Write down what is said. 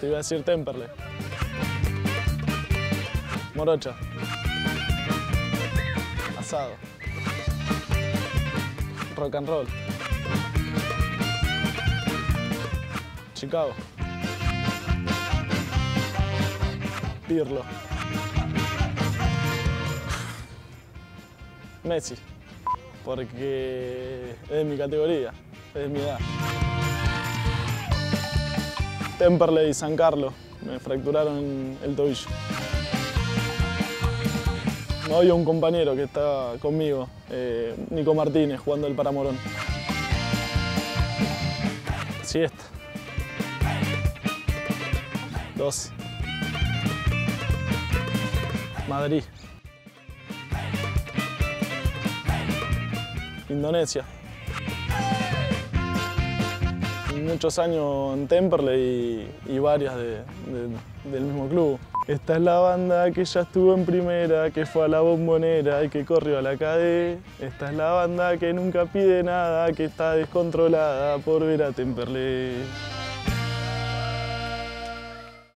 te iba a decir Temperley. Morocha. Asado. Rock and roll. Chicago. Pirlo. Messi. Porque es mi categoría, es mi edad. Temperley y San Carlos. Me fracturaron el tobillo. Me voy a un compañero que está conmigo, eh, Nico Martínez, jugando el Paramorón. Siesta. 12. Madrid. Indonesia. Muchos años en Temperley y, varias de- del mismo club. Esta es la banda que ya estuvo en primera, que fue a la bombonera y que corrió a la KD. Esta es la banda que nunca pide nada, que está descontrolada por ver a Temperley.